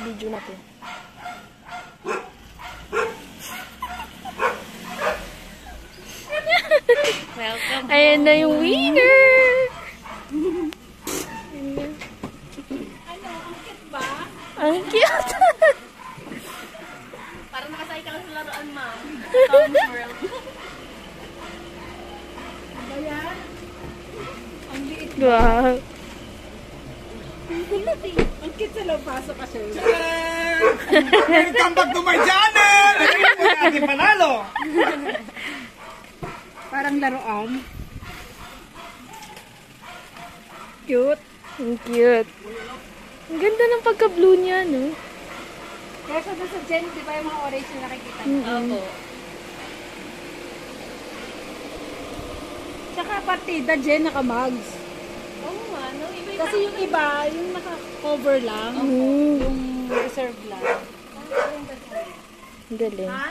video na to. Welcome. Ayan na yung winner! Ano, ang cute ba? Ang cute! Parang nakasay ka lang sa laruan, ma'am. Tom's World. Ano yan? Ang liit. wow. Ang cute sa loob. Pasok ka, sir. Welcome back to my channel! Natin panalo! Parang laruan. Cute. Ang cute. Ang ganda ng pagka-blue niya, no? Kaya sa sa Jen, di ba yung mga orange na nakikita? Mm-mm. Opo. Tsaka partida, Jen, naka-mugs. Oo nga, no? Kasi yung iba, yung naka-cover lang. Mm. Yung reserve lang. Ang galing. Ha?